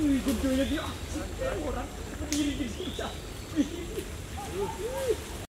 ikut join lagi. Ah, orang berdiri di sini.